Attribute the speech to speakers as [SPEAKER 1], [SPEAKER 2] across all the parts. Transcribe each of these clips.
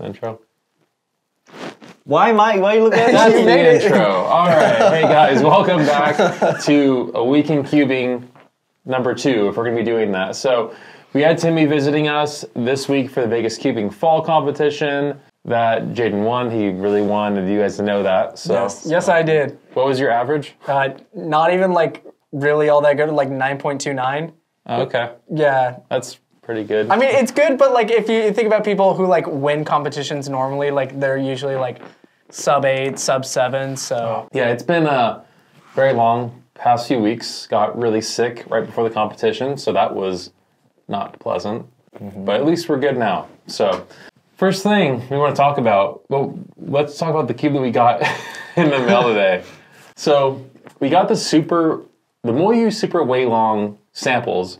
[SPEAKER 1] the intro?
[SPEAKER 2] Why am I? Why are you looking at
[SPEAKER 1] That's
[SPEAKER 2] me?
[SPEAKER 1] the intro. All right. Hey, guys, welcome back to A Week in Cubing number two, if we're going to be doing that. So, we had Timmy visiting us this week for the Vegas Cubing Fall competition that Jaden won. He really wanted you guys to know that. So,
[SPEAKER 3] Yes, yes, I did.
[SPEAKER 1] what was your average?
[SPEAKER 3] Uh, not even like really all that good, like 9.29.
[SPEAKER 1] Oh, okay.
[SPEAKER 3] Yeah.
[SPEAKER 1] That's pretty good.
[SPEAKER 3] I mean, it's good, but like if you think about people who like win competitions normally, like they're usually like sub eight, sub seven. So
[SPEAKER 1] Yeah, it's been a very long past few weeks. Got really sick right before the competition, so that was not pleasant. Mm-hmm. But at least we're good now. So, first thing we want to talk about. Well, let's talk about the cube that we got in the mail today. So we got the super, the Moyu Super Wei Long samples,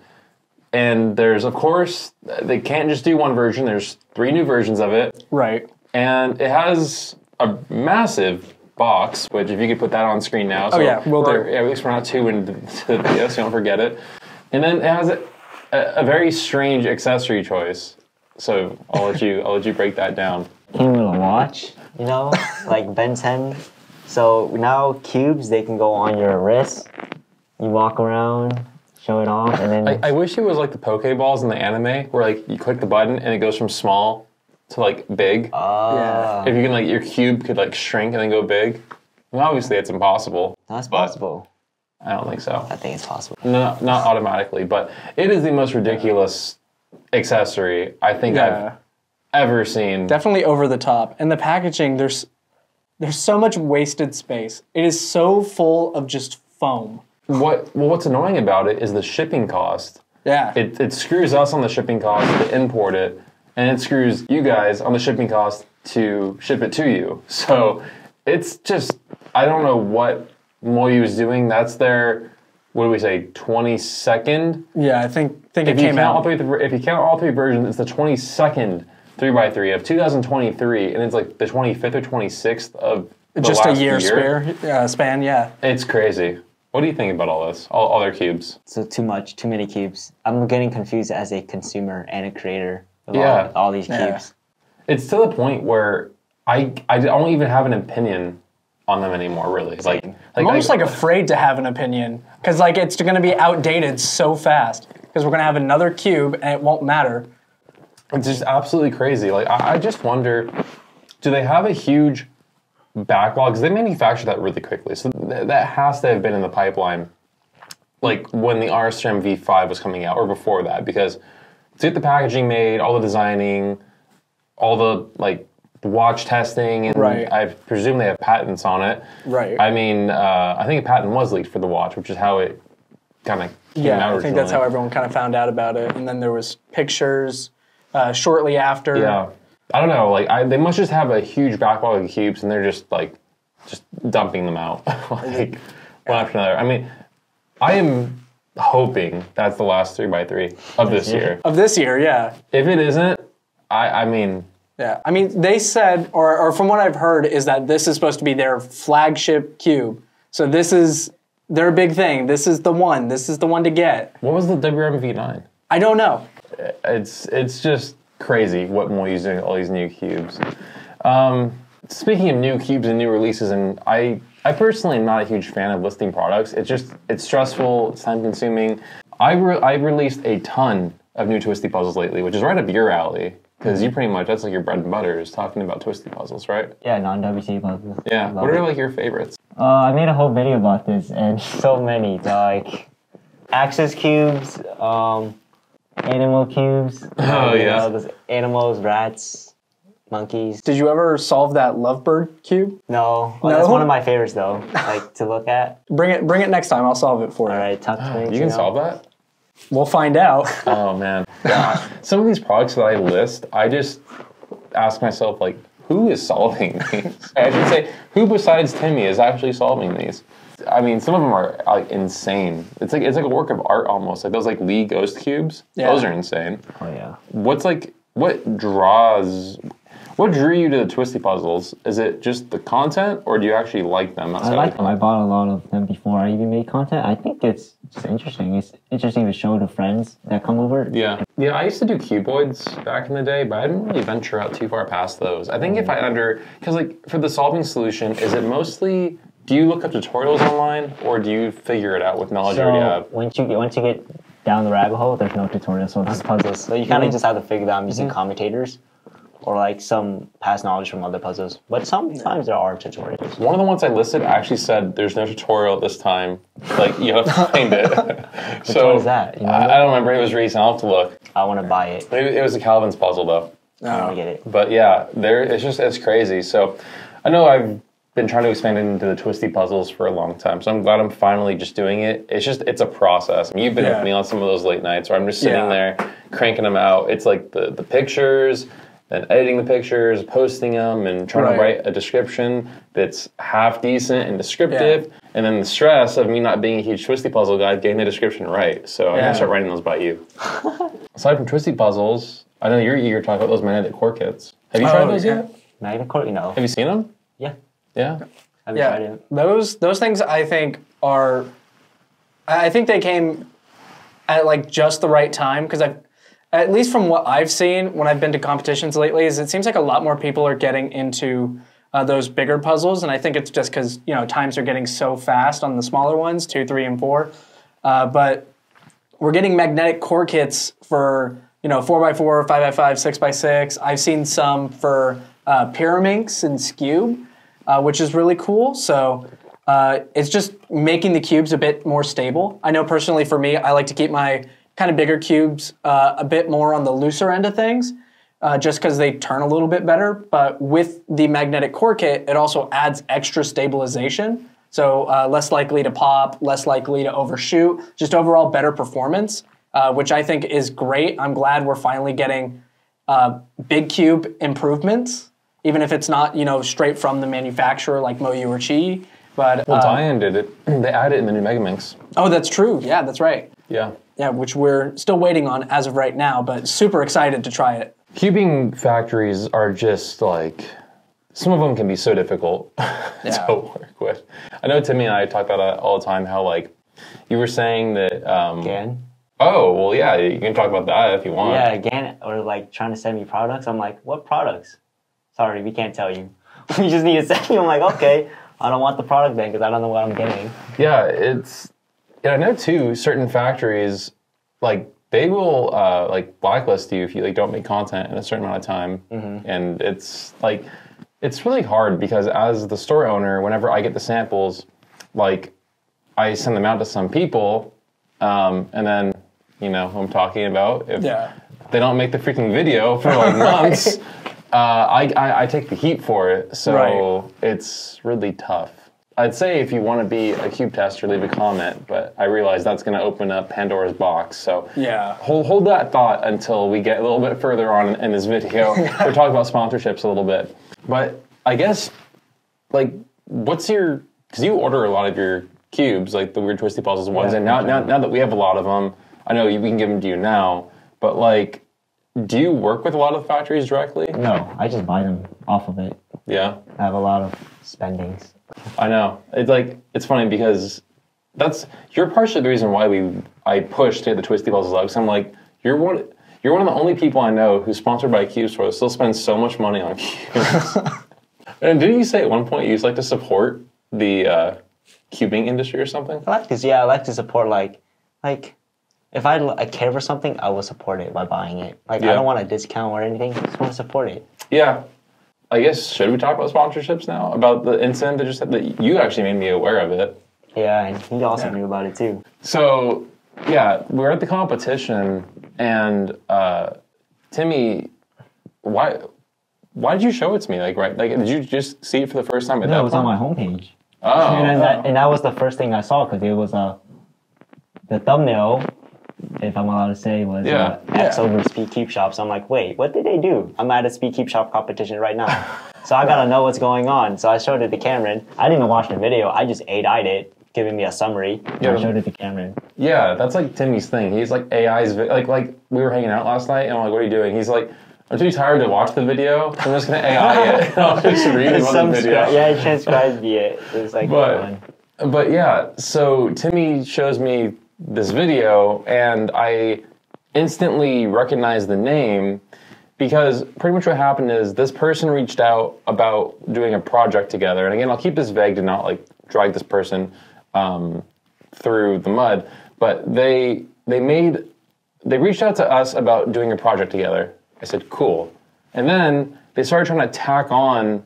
[SPEAKER 1] and there's of course they can't just do one version. There's three new versions of it
[SPEAKER 3] right.
[SPEAKER 1] and it has a massive box. Which, if you could put that on screen now, oh, so
[SPEAKER 3] Oh, yeah, will
[SPEAKER 1] we're-
[SPEAKER 3] do.
[SPEAKER 1] yeah, at least we're not too into the video, so don't forget it. And then it has a, a, a very strange accessory choice. So I'll let you I'll let you break that down.
[SPEAKER 2] Came with a watch, you know, like Ben 10. So now cubes, they can go on your wrist. You walk around, show it off, and then
[SPEAKER 1] I, I wish it was like the Pokeballs in the anime, where like you click the button and it goes from small to like big.
[SPEAKER 2] uh,
[SPEAKER 1] if you can like your cube could like shrink and then go big. Well, obviously it's impossible.
[SPEAKER 2] that's
[SPEAKER 1] but
[SPEAKER 2] possible.
[SPEAKER 1] I don't think so.
[SPEAKER 2] I think it's possible.
[SPEAKER 1] No, not automatically, but it is the most ridiculous accessory I think
[SPEAKER 3] Yeah.
[SPEAKER 1] I've ever seen.
[SPEAKER 3] Definitely over the top. And the packaging, there's there's so much wasted space. It is so full of just foam.
[SPEAKER 1] What well, what's annoying about it is the shipping cost.
[SPEAKER 3] Yeah.
[SPEAKER 1] It, it screws us on the shipping cost to import it, and it screws you guys on the shipping cost to ship it to you. So it's just I don't know what Moyu is doing. That's their what do we say twenty second
[SPEAKER 3] yeah, I think think
[SPEAKER 1] if
[SPEAKER 3] it
[SPEAKER 1] you
[SPEAKER 3] came
[SPEAKER 1] count all three, if you count all three versions, it's the twenty second three x three of 2023, and it's like the 25th or 26th of the
[SPEAKER 3] Just a
[SPEAKER 1] last
[SPEAKER 3] year, spare, uh, span, yeah.
[SPEAKER 1] It's crazy. What do you think about all this? All, all their cubes.
[SPEAKER 2] So too much, too many cubes. I'm getting confused as a consumer and a creator of
[SPEAKER 1] Yeah.
[SPEAKER 2] all, all these
[SPEAKER 3] Yeah.
[SPEAKER 2] cubes.
[SPEAKER 1] It's to the point where I I don't even have an opinion on them anymore. Really, like, like
[SPEAKER 3] I'm almost
[SPEAKER 1] I-
[SPEAKER 3] like afraid to have an opinion because like it's going to be outdated so fast because we're going to have another cube and it won't matter.
[SPEAKER 1] It's just absolutely crazy. Like I, I just wonder, do they have a huge backlog? Because they manufacture that really quickly, so th- that has to have been in the pipeline, like when the RSM V5 was coming out, or before that. Because to get the packaging made, all the designing, all the like watch testing, and
[SPEAKER 3] Right.
[SPEAKER 1] I presume they have patents on it.
[SPEAKER 3] Right.
[SPEAKER 1] I mean, uh, I think a patent was leaked for the watch, which is how it kind of came
[SPEAKER 3] Yeah, I think that's how everyone kind of found out about it. And then there was pictures uh, shortly after.
[SPEAKER 1] Yeah, I don't know. Like, I, they must just have a huge backlog of cubes, and they're just like, just dumping them out, like one after another. I mean, I am hoping that's the last three by three of this year.
[SPEAKER 3] Of this year, yeah.
[SPEAKER 1] If it isn't, I, I mean,
[SPEAKER 3] Yeah. I mean, they said, or, or from what I've heard, is that this is supposed to be their flagship cube. So this is their big thing. This is the one. This is the one to get.
[SPEAKER 1] what was the WRM V9?
[SPEAKER 3] I don't know.
[SPEAKER 1] It's it's just crazy what doing with all these new cubes. Um, speaking of new cubes and new releases, and I I personally am not a huge fan of listing products. It's just it's stressful, it's time consuming. I re- I released a ton of new twisty puzzles lately, which is right up your alley because you pretty much that's like your bread and butter is talking about twisty puzzles, right?
[SPEAKER 2] Yeah, non-WCA puzzles.
[SPEAKER 1] Yeah. What
[SPEAKER 2] it.
[SPEAKER 1] are like your favorites?
[SPEAKER 2] Uh, I made a whole video about this, and so many like axis cubes, um, animal cubes.
[SPEAKER 1] Oh,
[SPEAKER 2] you
[SPEAKER 1] yeah.
[SPEAKER 2] know, those animals, rats, monkeys.
[SPEAKER 3] Did you ever solve that lovebird cube?
[SPEAKER 2] No, well, that's one of my favorites though. Like to look at.
[SPEAKER 3] Bring it. Bring it next time. I'll solve it for you.
[SPEAKER 2] All right, tuck twins.
[SPEAKER 1] You can
[SPEAKER 2] know.
[SPEAKER 1] solve that.
[SPEAKER 3] We'll find out.
[SPEAKER 1] Oh man, yeah. Some of these products that I list, I just ask myself like, who is solving these? I should say, who besides Timmy is actually solving these? I mean, some of them are like insane. It's like it's like a work of art almost. Like those like Lee Ghost cubes.
[SPEAKER 3] Yeah.
[SPEAKER 1] Those are insane.
[SPEAKER 2] Oh yeah.
[SPEAKER 1] What's like what draws? What drew you to the twisty puzzles? Is it just the content, or do you actually like them?
[SPEAKER 2] I
[SPEAKER 1] outside
[SPEAKER 2] like
[SPEAKER 1] of
[SPEAKER 2] them. I bought a lot of them before I even made content. I think it's just interesting. It's interesting to show to friends that come over.
[SPEAKER 1] Yeah. Yeah, I used to do cuboids back in the day, but I didn't really venture out too far past those. I think if mm. I under, because like for the solving solution, is it mostly, do you look up tutorials online or do you figure it out with knowledge you already have?
[SPEAKER 2] once you get once you get down the rabbit hole, there's no tutorials for those puzzles. So you kind of mm-hmm. just have to figure them out using mm-hmm. commentators or like some past knowledge from other puzzles. But sometimes there are tutorials.
[SPEAKER 1] One of the ones I listed actually said there's no tutorial this time. Like you have to find it. so
[SPEAKER 2] one is that? You
[SPEAKER 1] I. I don't remember. It was recent. I'll have to look.
[SPEAKER 2] I want to buy it.
[SPEAKER 1] It, it was a Calvin's puzzle though.
[SPEAKER 2] I want to get it.
[SPEAKER 1] But yeah, there it's just it's crazy. So I know I've been trying to expand into the twisty puzzles for a long time. So I'm glad I'm finally just doing it. It's just it's a process. I mean, you've been
[SPEAKER 3] Yeah.
[SPEAKER 1] with me on some of those late nights where I'm just sitting
[SPEAKER 3] Yeah.
[SPEAKER 1] there cranking them out. It's like the the pictures and editing the pictures, posting them, and trying to write a description that's half decent and descriptive. And then the stress of me not being a huge twisty puzzle guy, getting the description right. So I'm gonna start writing those by you. Aside from twisty puzzles, I know you're eager to talk about those magnetic core kits. Have you tried
[SPEAKER 3] Oh,
[SPEAKER 1] those
[SPEAKER 3] yeah.
[SPEAKER 1] yet?
[SPEAKER 2] Magna Core, you know.
[SPEAKER 1] Have you seen them?
[SPEAKER 2] Yeah.
[SPEAKER 1] Yeah.
[SPEAKER 2] Have you tried
[SPEAKER 3] Yeah,
[SPEAKER 2] it?
[SPEAKER 3] those those things I think are, I I think they came at like just the right time because I've at least from what I've seen when I've been to competitions lately, is it seems like a lot more people are getting into uh, those bigger puzzles, and I think it's just because you know times are getting so fast on the smaller ones, two, three, and four, uh, but we're getting magnetic core kits for you know four x four, five x five, six x six. I've seen some for uh, Pyraminx and Skewb, uh, which is really cool. So uh, it's just making the cubes a bit more stable. I know personally for me, I like to keep my kind of bigger cubes uh, a bit more on the looser end of things. Uh, just because they turn a little bit better, but with the magnetic core kit, it also adds extra stabilization. So uh, less likely to pop, less likely to overshoot, just overall better performance, uh, which I think is great. I'm glad we're finally getting uh, big cube improvements, even if it's not you know straight from the manufacturer like Moyu or Chi. But
[SPEAKER 1] Well,
[SPEAKER 3] uh,
[SPEAKER 1] Diane did it. They added it in the new Megaminx.
[SPEAKER 3] oh, that's true. Yeah, that's right.
[SPEAKER 1] Yeah.
[SPEAKER 3] Yeah, which we're still waiting on as of right now, but super excited to try it.
[SPEAKER 1] Cubing factories are just like some of them can be so difficult
[SPEAKER 3] Yeah.
[SPEAKER 1] to work with. I know Timmy and I talk about that all the time. How like you were saying that. Um,
[SPEAKER 2] Again?
[SPEAKER 1] Oh well, yeah. You can talk about that if you want.
[SPEAKER 2] Yeah, again, or like trying to send me products. I'm like, what products? Sorry, we can't tell you. we just need to send you. I'm like, okay, I don't want the product then because I don't know what I'm getting.
[SPEAKER 1] Yeah, it's. And I know too. Certain factories, like they will uh, like blacklist you if you like don't make content in a certain amount of time, and it's like it's really hard because as the store owner, whenever I get the samples, like I send them out to some people, um, and then you know who I'm talking about. If
[SPEAKER 3] Yeah.
[SPEAKER 1] they don't make the freaking video for like months, uh, I, I I take the heat for it. So
[SPEAKER 3] Right.
[SPEAKER 1] it's really tough. I'd say if you want to be a cube tester, leave a comment, but I realize that's going to open up Pandora's box. So
[SPEAKER 3] Yeah.
[SPEAKER 1] hold hold that thought until we get a little bit further on in this video. We're talking about sponsorships a little bit, but I guess like what's your because you order a lot of your cubes like the weird twisty puzzles ones, and now, now now that we have a lot of them, I know you, we can give them to you now, but like. Do you work with a lot of factories directly?
[SPEAKER 2] No, I just buy them off of it.
[SPEAKER 1] Yeah.
[SPEAKER 2] I have a lot of spendings.
[SPEAKER 1] I know. It's like it's funny because that's you're partially the reason why we I pushed to the Twisty out. 'cause I'm like you're one you're one of the only people I know who's sponsored by Cube Store that still spends so much money on cubes. and didn't you say at one point you used like to support the uh, cubing industry or something?
[SPEAKER 2] I like this. Yeah, I like to support like, like, if I, I care for something, I will support it by buying it. Like,
[SPEAKER 1] Yeah.
[SPEAKER 2] I don't want a discount or anything. I just want to support it.
[SPEAKER 1] Yeah. I guess should we talk about sponsorships now? About the incident that just that you actually made me aware of it.
[SPEAKER 2] Yeah, and he also
[SPEAKER 3] Yeah.
[SPEAKER 2] knew about it too.
[SPEAKER 1] So, yeah, we're at the competition, and uh, Timmy, why, why did you show it to me? Like, right, like, did you just see it for the first time at
[SPEAKER 2] No,
[SPEAKER 1] that
[SPEAKER 2] it was on my homepage.
[SPEAKER 1] Oh,
[SPEAKER 2] and, that, and that was the first thing I saw because it was uh, the thumbnail, if I'm allowed to say, was
[SPEAKER 1] Yeah.
[SPEAKER 2] uh, X
[SPEAKER 3] Yeah.
[SPEAKER 2] over SpeedCubeShop. So I'm like, wait, what did they do? I'm at a SpeedCubeShop competition right now. so I gotta know what's going on. So I showed it to Cameron. I didn't even watch the video. I just AI it, giving me a summary. and
[SPEAKER 1] Yeah.
[SPEAKER 2] I showed it to Cameron.
[SPEAKER 1] yeah, that's like Timmy's thing. He's like AI's vi- like like we were hanging out last night, and I'm like, what are you doing? He's like, I'm too tired to watch the video. So I'm just gonna AI it. and I'll just read
[SPEAKER 2] It's
[SPEAKER 1] about
[SPEAKER 2] some
[SPEAKER 1] the video.
[SPEAKER 2] scra- yeah, it transcribed me it. It was like
[SPEAKER 1] But- But yeah, so Timmy shows me this video and I instantly recognized the name because pretty much what happened is this person reached out about doing a project together. And again, I'll keep this vague to not like drag this person um, through the mud, but they they made they reached out to us about doing a project together. I said, cool. And then they started trying to tack on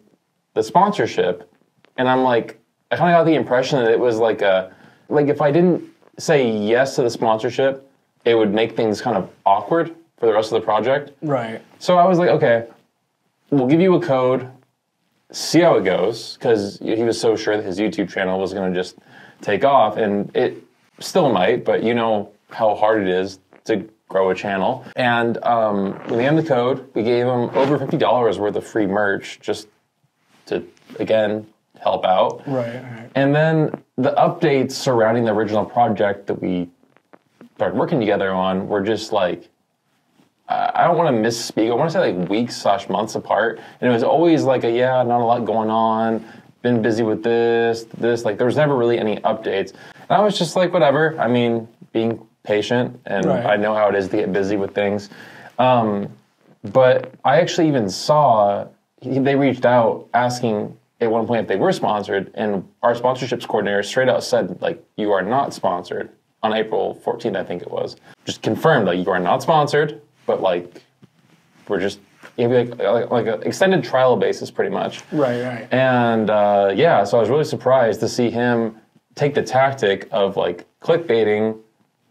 [SPEAKER 1] the sponsorship. And I'm like, I kind of got the impression that it was like a, like if I didn't say yes to the sponsorship, it would make things kind of awkward for the rest of the project.
[SPEAKER 3] Right.
[SPEAKER 1] So I was like, okay, we'll give you a code, see how it goes, because he was so sure that his YouTube channel was going to just take off, and it still might, but you know how hard it is to grow a channel. And um, we gave him the code. We gave him over fifty dollars worth of free merch just to again help out.
[SPEAKER 3] Right. Right.
[SPEAKER 1] And then the updates surrounding the original project that we started working together on were just like I don't want to misspeak. I want to say like weeks slash months apart, and it was always like a yeah, not a lot going on. Been busy with this, this. Like there was never really any updates, and I was just like whatever. I mean, being patient, and
[SPEAKER 3] Right.
[SPEAKER 1] I know how it is to get busy with things. Um, but I actually even saw they reached out asking at one point if they were sponsored, and our sponsorships coordinator straight out said like you are not sponsored on April 14th, I think it was. Just confirmed like you are not sponsored, but like we're just you know, like like, like an extended trial basis, pretty much.
[SPEAKER 3] Right. Right.
[SPEAKER 1] And uh, yeah, so I was really surprised to see him take the tactic of like clickbaiting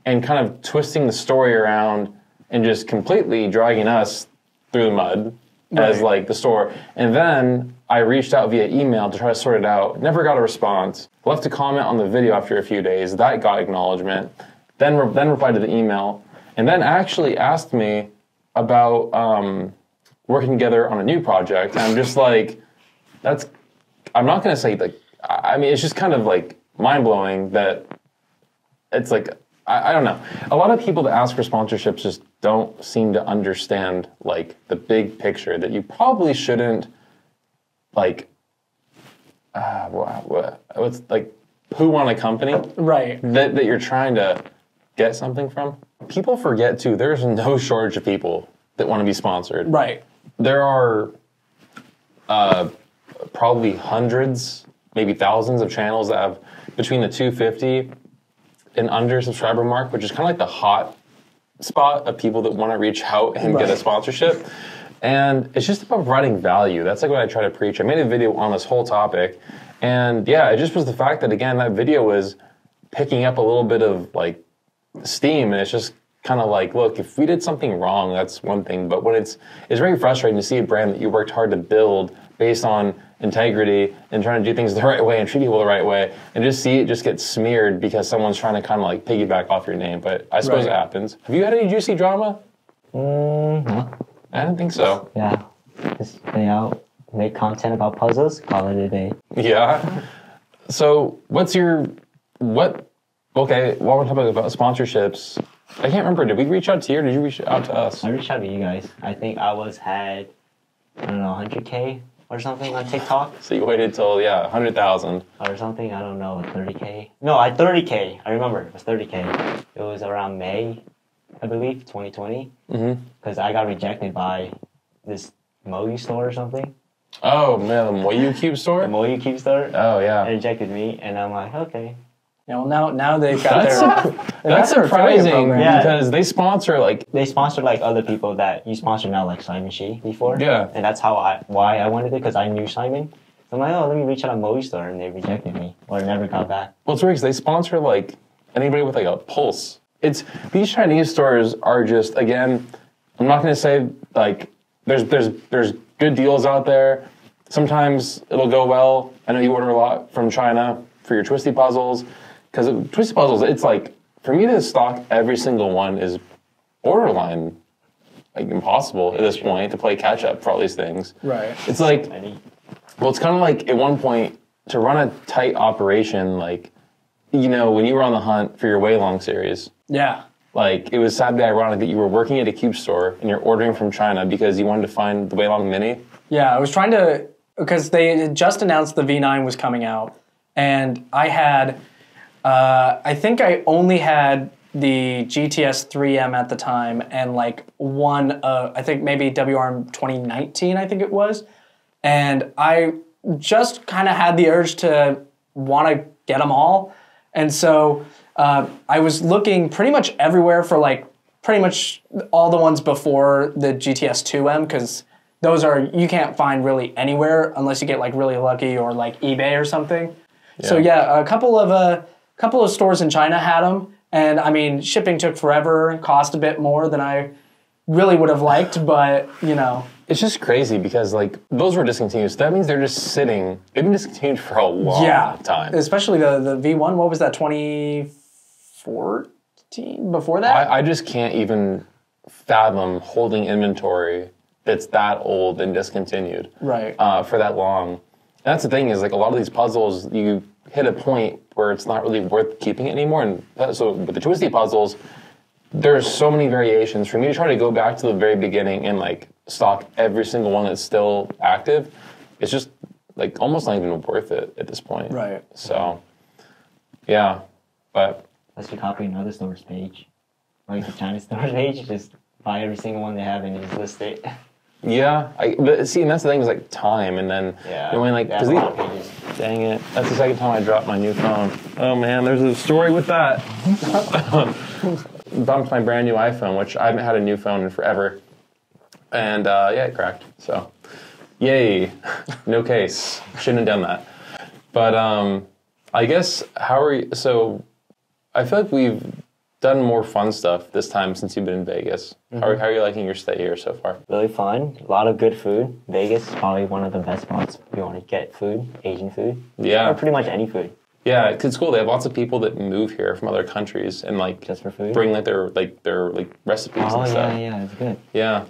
[SPEAKER 1] and kind of twisting the story around and just completely dragging us through the mud as like the store. And then I reached out via email to try to sort it out. Never got a response. Left a comment on the video after a few days. That got acknowledgement. Then re- then replied to the email, and then actually asked me about um, working together on a new project. And I'm just like, that's. I'm not gonna say like. I I mean, it's just kind of like mind blowing that it's like I, I don't know. A lot of people that ask for sponsorships just don't seem to understand like the big picture that you probably shouldn't like. Uh, what, what, what's like who on a company
[SPEAKER 3] Right.
[SPEAKER 1] that, that you're trying to get something from? People forget too. There's no shortage of people that want to be sponsored
[SPEAKER 3] Right.
[SPEAKER 1] there are uh, probably hundreds, maybe thousands of channels that have between the 250 and under subscriber mark, which is kind of like the hot spot of people that want to reach out and get a sponsorship. And it's just about providing value. That's like what I try to preach. I made a video on this whole topic. And yeah, it just was the fact that, again, that video was picking up a little bit of like steam and it's just kind of like look if we did something wrong that's one thing but when it's it's very frustrating to see a brand that you worked hard to build based on integrity and trying to do things the right way and treat people the right way. And just see it just get smeared because someone's trying to kind of like piggyback off your name. But i suppose it happens. Have you had any juicy drama?
[SPEAKER 2] Mm,
[SPEAKER 1] i don't think so.
[SPEAKER 2] Yeah. Just stay out, make content about puzzles, call it a day.
[SPEAKER 1] yeah. So what's your what okay while we're talking about sponsorships i can't remember. Did we reach out to you or did you reach out to us?
[SPEAKER 2] I reached out to you guys. I think I was had, I don't know, 100k or something on TikTok
[SPEAKER 1] so you waited till yeah 100000
[SPEAKER 2] or something. I don't know, 30k. No, I 30k. I remember it was 30k. It was around May, I believe, 2020.
[SPEAKER 1] Mhm.
[SPEAKER 2] Because I got rejected by this Moyu store or something.
[SPEAKER 1] Oh man, the Moyu Cube store. The.
[SPEAKER 2] Moyu Cube store.
[SPEAKER 1] Oh
[SPEAKER 2] They
[SPEAKER 1] yeah,
[SPEAKER 2] rejected me, and I'm like, okay.
[SPEAKER 3] Yeah, well, now now they've got
[SPEAKER 1] that's
[SPEAKER 3] their
[SPEAKER 1] that's
[SPEAKER 3] their
[SPEAKER 1] surprising
[SPEAKER 3] program.
[SPEAKER 2] Yeah.
[SPEAKER 1] because they sponsor like
[SPEAKER 2] They sponsor like other people that you sponsor now, like Simon Shi before.
[SPEAKER 1] Yeah.
[SPEAKER 2] And that's how I why I wanted it because I knew Simon. So I'm like, oh, let me reach out to Moyu store, and they rejected me or never got back.
[SPEAKER 1] well, it's weird 'cause they sponsor like anybody with like a pulse. It's these Chinese stores are just again. I'm not gonna say like there's there's there's good deals out there. Sometimes it'll go well. I know you order a lot from China for your twisty puzzles because twisty puzzles. It's like for me to stock every single one is borderline like impossible at this point to play catch up for all these things.
[SPEAKER 3] Right.
[SPEAKER 1] It's like well, it's kind of like at one point to run a tight operation, like you know when you were on the hunt for your Wei Long series.
[SPEAKER 3] Yeah.
[SPEAKER 1] Like it was sadly ironic that you were working at a cube store and you're ordering from China because you wanted to find the Wei Long Mini.
[SPEAKER 3] Yeah, I was trying to because they had just announced the V9 was coming out, and I had Uh, I think I only had the GTS 3M at the time and like one, uh, I think maybe WRM 2019, I think it was. And I just kind of had the urge to want to get them all. And so uh, I was looking pretty much everywhere for like pretty much all the ones before the GTS 2M because those are you can't find really anywhere unless you get like really lucky or like eBay or something. So yeah, a couple of a couple of stores in China had them, and I mean shipping took forever, cost a bit more than I really would have liked, but you know,
[SPEAKER 1] It's just crazy because like those were discontinued. So that means they're just sitting. They've been discontinued for a long
[SPEAKER 3] yeah,
[SPEAKER 1] time.
[SPEAKER 3] Especially the the V1. What was that? 2014 before that.
[SPEAKER 1] I, I just can't even fathom holding inventory that's that old and discontinued
[SPEAKER 3] right.
[SPEAKER 1] uh, for that long. And that's the thing is like a lot of these puzzles, you hit a point where it's not really worth keeping it anymore. And that, so with the twisty puzzles, there's so many variations. For me to try to go back to the very beginning and like stock every single one that's still active, it's just like almost not even worth it at this point.
[SPEAKER 3] Right.
[SPEAKER 1] So, yeah, but
[SPEAKER 2] Unless you copy another store's page, like the China store's page, just buy every single one they have and just list it.
[SPEAKER 1] Yeah, I, but see, and that's the thing is like time, and then
[SPEAKER 2] Yeah.
[SPEAKER 1] you know, when, like
[SPEAKER 2] they have
[SPEAKER 1] because dang it, that's the second time I dropped my new phone. Oh man, there's a story with that. Bumped my brand new iPhone, which I haven't had a new phone in forever, and uh, yeah, it cracked. So, yay, no case. Shouldn't have done that. But um, I guess how are you? So, I feel like we've done more fun stuff this time since you've been in Vegas. How, are, mm-hmm. how are you liking your stay here so far?
[SPEAKER 2] Really fun. A lot of good food. Vegas is probably one of the best spots if you want to get food, Asian food,
[SPEAKER 1] Yeah.
[SPEAKER 2] or pretty much any food,
[SPEAKER 1] Yeah, 'cause it's cool. They have lots of people that move here from other countries and like
[SPEAKER 2] just for food.
[SPEAKER 1] bring like their like their like recipes
[SPEAKER 2] oh
[SPEAKER 1] and stuff.
[SPEAKER 2] yeah, yeah, it's good.
[SPEAKER 1] Yeah.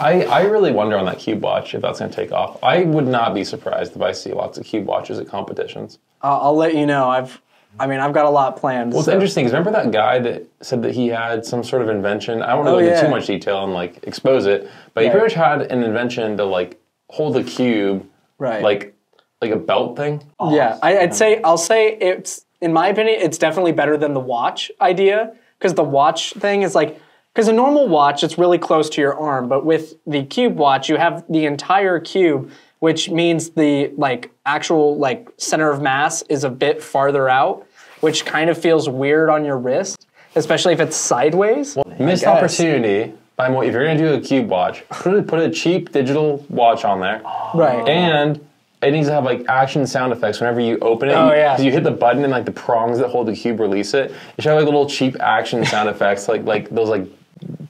[SPEAKER 1] I, I really wonder on that cube watch if that's going to take off. I would not be surprised if I see lots of cube watches at competitions.
[SPEAKER 3] I'll, I'll let you know. I've, I mean, I've got a lot planned.
[SPEAKER 1] Well, it's
[SPEAKER 3] so-
[SPEAKER 1] interesting because remember that guy that said that he had some sort of invention. I don't want to
[SPEAKER 3] Oh,
[SPEAKER 1] go into
[SPEAKER 3] yeah.
[SPEAKER 1] too much detail and like expose it, but he
[SPEAKER 3] Right.
[SPEAKER 1] pretty much had an invention to like hold a cube,
[SPEAKER 3] Right.
[SPEAKER 1] like like a belt thing.
[SPEAKER 3] Yeah, I, I'd say I'll say it's in my opinion, it's definitely better than the watch idea because the watch thing is like because a normal watch it's really close to your arm, but with the cube watch you have the entire cube, which means the like actual like center of mass is a bit farther out, which kind of feels weird on your wrist, especially if it's sideways.
[SPEAKER 1] Well,
[SPEAKER 3] Missed
[SPEAKER 1] opportunity. By mo- if you're going to do a cube watch, put a, cheap digital watch on there,
[SPEAKER 3] right.
[SPEAKER 1] and it needs to have like action sound effects whenever you open it.
[SPEAKER 3] Oh,
[SPEAKER 1] you,
[SPEAKER 3] yeah.
[SPEAKER 1] you hit the button and like the prongs that hold the cube release it. It should have like little cheap action sound effects, like like those like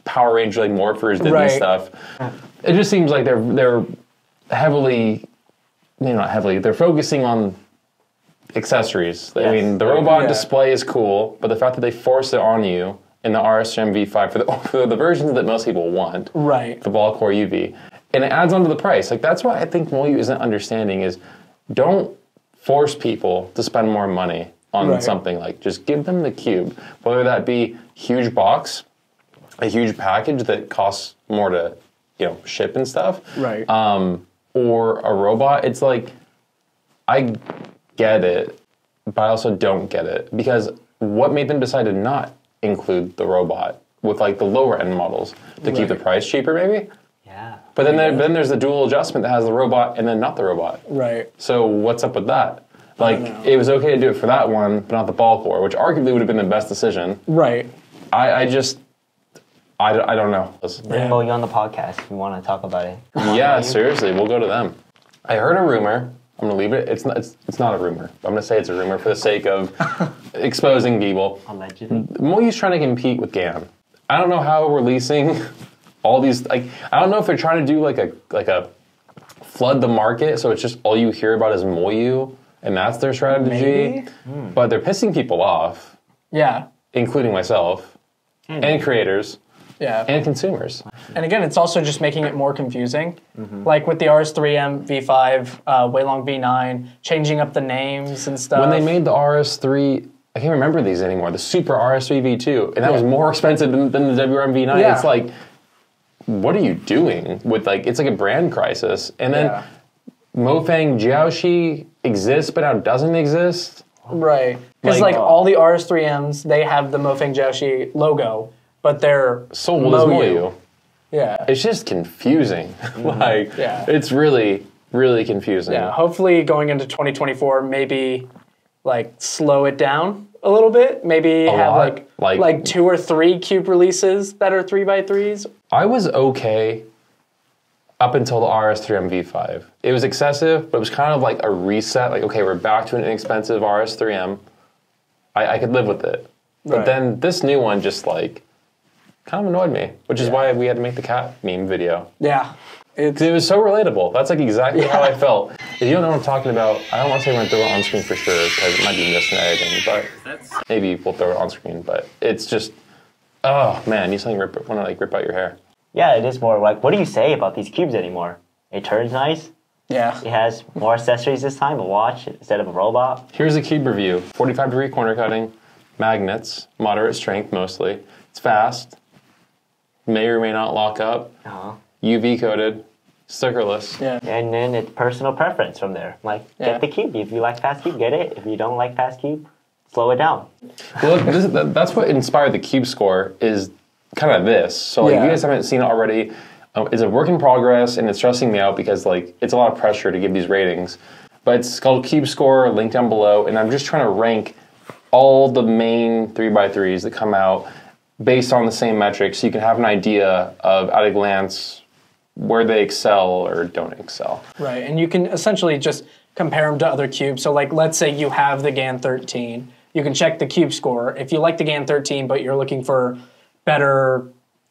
[SPEAKER 1] Power Ranger like morphers did
[SPEAKER 3] Right.
[SPEAKER 1] and stuff. It just seems like they're they're heavily, maybe not heavily. They're focusing on accessories. I mean, the robot
[SPEAKER 3] Yeah.
[SPEAKER 1] display is cool, but the fact that they force it on you in the RSM V5 for the, for the versions that most people want,
[SPEAKER 3] Right.
[SPEAKER 1] the ball core UV, and it adds on to the price. Like that's what I think Moyu isn't understanding is don't force people to spend more money on
[SPEAKER 3] Right.
[SPEAKER 1] something like just give them the cube, whether that be huge box, a huge package that costs more to you know ship and stuff,
[SPEAKER 3] Right.
[SPEAKER 1] um, or a robot. It's like I get it, but I also don't get it because what made them decide to not include the robot with like the lower end models to keep the price cheaper, maybe?
[SPEAKER 2] Yeah.
[SPEAKER 1] But then there, then there's the dual adjustment that has the robot and then not the robot.
[SPEAKER 3] right.
[SPEAKER 1] So what's up with that? Like it was okay to do it for that one, but not the ball core, which arguably would have been the best decision.
[SPEAKER 3] Right.
[SPEAKER 1] I, I just I, I don't know.
[SPEAKER 2] Bring Mo oh, on the podcast if you want to talk about it.
[SPEAKER 1] Yeah, seriously, we'll go to them. I heard a rumor. I'm gonna leave it. It's not. It's, it's not a rumor. I'm gonna say it's a rumor for the sake of exposing people.
[SPEAKER 2] Allegedly.
[SPEAKER 1] Moyu's trying to compete with GAN. I don't know how releasing all these. Like, I don't know if they're trying to do like a like a flood the market, so it's just all you hear about is Moyu, and that's their strategy.
[SPEAKER 3] Maybe.
[SPEAKER 1] But they're pissing people off,
[SPEAKER 3] Yeah.
[SPEAKER 1] including myself hmm. and creators
[SPEAKER 3] Yeah.
[SPEAKER 1] and consumers.
[SPEAKER 3] And again, it's also just making it more confusing.
[SPEAKER 1] Mm-hmm.
[SPEAKER 3] Like with the RS3M V5, uh, Wei Long V9, changing up the names and stuff.
[SPEAKER 1] when they made the RS3, I can't remember these anymore. The Super RS3 V2, and that was more expensive than, than the WRM V9.
[SPEAKER 3] Yeah.
[SPEAKER 1] It's like, what are you doing with like? It's like a brand crisis. And then
[SPEAKER 3] Yeah.
[SPEAKER 1] Mofang Jiaoshi exists, but now doesn't exist.
[SPEAKER 3] Right. Because
[SPEAKER 1] Like-
[SPEAKER 3] like, all the RS3Ms, they have the Mofang Jiaoshi logo, but they're
[SPEAKER 1] So will this
[SPEAKER 3] Moyu.
[SPEAKER 1] Moyu.
[SPEAKER 3] Yeah.
[SPEAKER 1] It's just confusing. Mm-hmm. like,
[SPEAKER 3] Yeah.
[SPEAKER 1] it's really, really confusing.
[SPEAKER 3] Yeah. Hopefully, going into 2024, maybe like slow it down a little bit. Maybe have like,
[SPEAKER 1] Like-
[SPEAKER 3] like two or three cube releases that are three by threes.
[SPEAKER 1] I was okay up until the RS3M V5. It was excessive, but it was kind of like a reset. Like, okay, we're back to an inexpensive RS3M. I, I could live with it. But
[SPEAKER 3] Right.
[SPEAKER 1] then this new one just like kind of annoyed me, which is why we had to make the cat meme video.
[SPEAKER 3] Yeah. It's
[SPEAKER 1] It was so relatable. That's like exactly how I felt. If you don't know what I'm talking about, I don't want to say we're going to throw it on screen for sure because it might be missed in editing, but maybe we'll throw it on screen. But it's just, oh man, you suddenly rip, want to like rip out your hair.
[SPEAKER 2] Yeah, it is more like, what do you say about these cubes anymore? It turns nice.
[SPEAKER 3] yeah.
[SPEAKER 2] It has more accessories this time, a watch instead of a robot.
[SPEAKER 1] Here's a cube review 45 degree corner cutting, magnets, moderate strength mostly. It's fast, may or may not lock up,
[SPEAKER 2] Uh-huh.
[SPEAKER 1] UV coated, stickerless.
[SPEAKER 3] Yeah.
[SPEAKER 2] And then it's personal preference from there. Like,
[SPEAKER 3] Yeah.
[SPEAKER 2] get the cube. If you like fast cube, get it. If you don't like fast cube, slow it down.
[SPEAKER 1] Well, look, this, that's what inspired the cube score is kind of this. So like, if
[SPEAKER 3] Yeah.
[SPEAKER 1] you guys haven't seen it already, uh, it's a work in progress and it's stressing me out because like it's a lot of pressure to give these ratings. But it's called Cube Score, link down below, and I'm just trying to rank all the main three by threes that come out based on the same metrics, so you can have an idea of at a glance where they excel or don't excel.
[SPEAKER 3] Right, and you can essentially just compare them to other cubes. So, like, let's say you have the GAN 13, you can check the cube score. If you like the GAN 13, but you're looking for better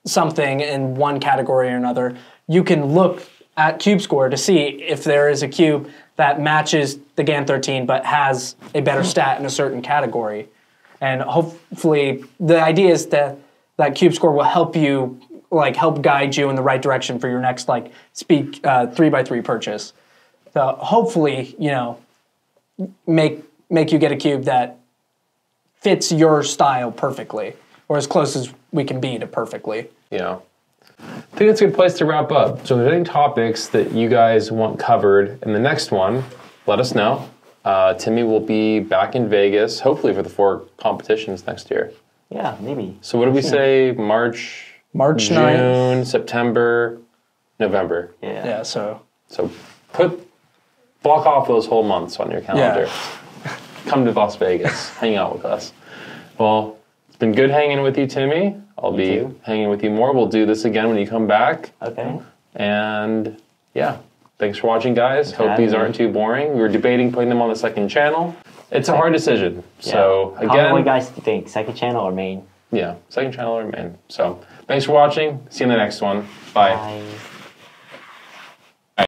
[SPEAKER 3] something in one category or another, you can look at cube score to see if there is a cube that matches the GAN 13 but has a better stat in a certain category. And hopefully, the idea is that that cube score will help you, like, help guide you in the right direction for your next, like, speak uh, three by three purchase. So hopefully, you know, make make you get a cube that fits your style perfectly, or as close as we can be to perfectly.
[SPEAKER 1] Yeah. I think it's a good place to wrap up. So, if there's any topics that you guys want covered in the next one, let us know. Uh, Timmy will be back in Vegas, hopefully for the four competitions next year.
[SPEAKER 2] Yeah, maybe.
[SPEAKER 1] So, what did we say? March,
[SPEAKER 3] March
[SPEAKER 1] June,
[SPEAKER 3] 9th.
[SPEAKER 1] September, November.
[SPEAKER 2] Yeah.
[SPEAKER 3] Yeah. So
[SPEAKER 1] So, put block off those whole months on your calendar. Yeah. Come to Las Vegas, hang out with us. Well, it's been good hanging with you, Timmy. I'll be
[SPEAKER 2] too.
[SPEAKER 1] hanging with you more. We'll do this again when you come back.
[SPEAKER 2] Okay.
[SPEAKER 1] And yeah, thanks for watching, guys. Hope these aren't too boring. We were debating putting them on the second channel. It's a hard decision. So
[SPEAKER 2] again, Comment what you guys think. Second channel or main?
[SPEAKER 1] yeah, second channel or main. So thanks for watching. See you in the next one. Bye.
[SPEAKER 2] Bye.